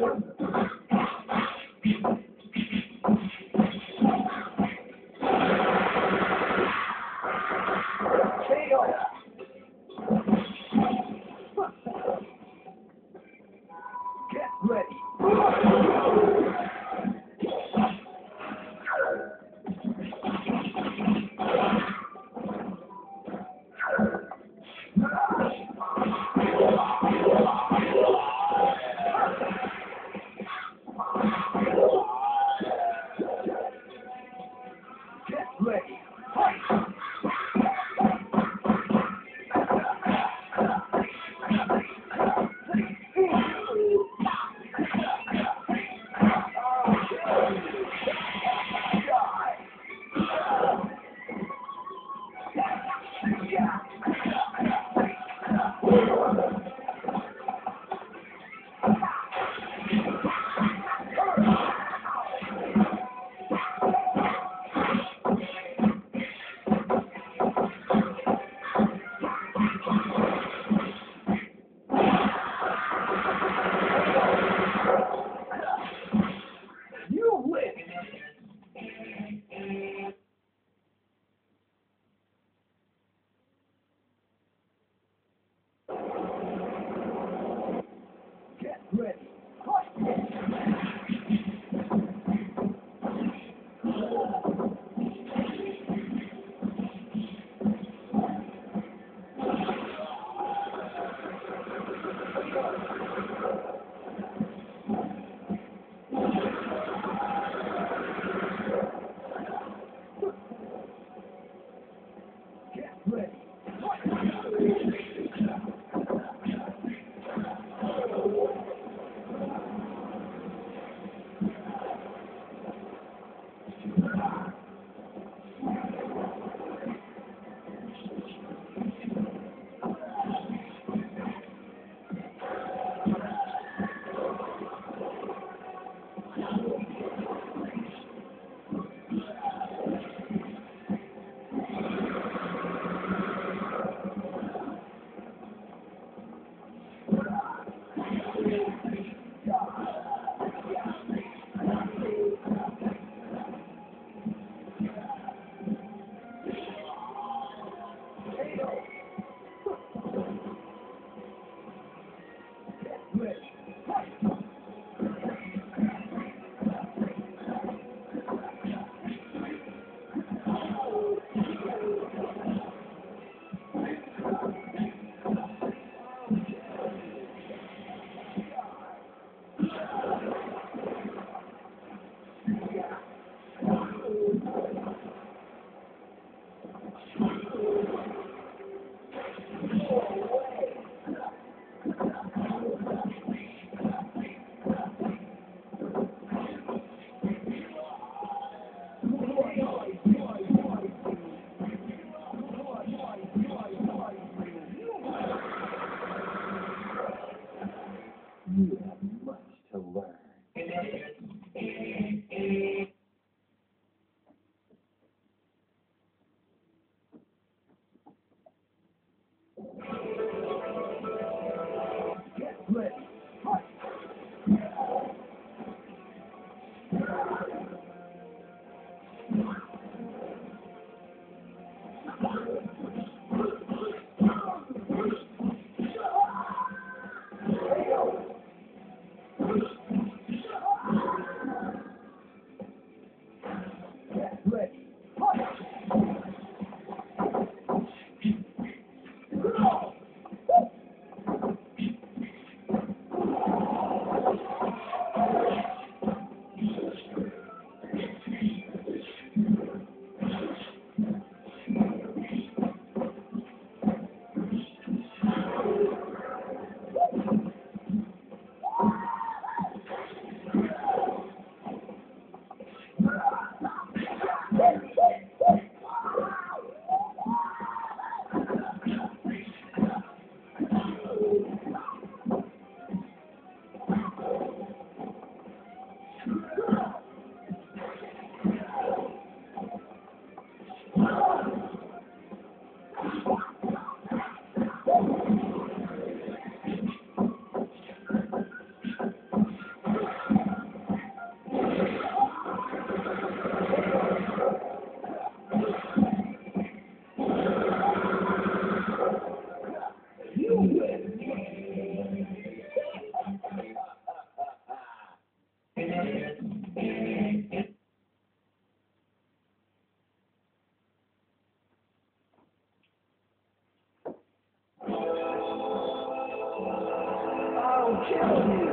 Thank you. Get ready. Get ready. You have much to learn. Get ready. Get ready. You kill you.